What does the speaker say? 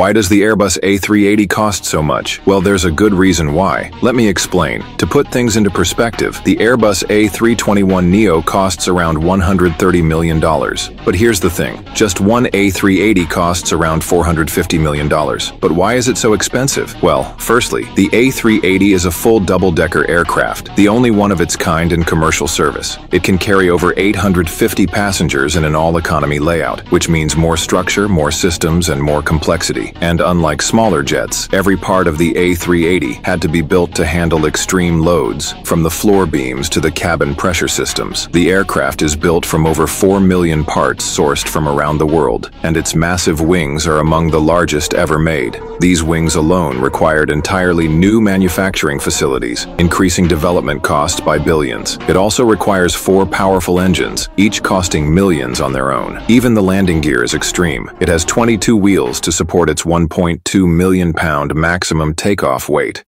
Why does the Airbus A380 cost so much? Well, there's a good reason why. Let me explain. To put things into perspective, the Airbus A321neo costs around $130 million. But here's the thing. Just one A380 costs around $450 million. But why is it so expensive? Well, firstly, the A380 is a full double-decker aircraft, the only one of its kind in commercial service. It can carry over 850 passengers in an all-economy layout, which means more structure, more systems, and more complexity. And unlike smaller jets, every part of the A380 had to be built to handle extreme loads, from the floor beams to the cabin pressure systems. The aircraft is built from over 4 million parts sourced from around the world, and its massive wings are among the largest ever made. These wings alone required entirely new manufacturing facilities, increasing development costs by billions. It also requires four powerful engines, each costing millions on their own. Even the landing gear is extreme. It has 22 wheels to support its 1.2 million pound maximum takeoff weight.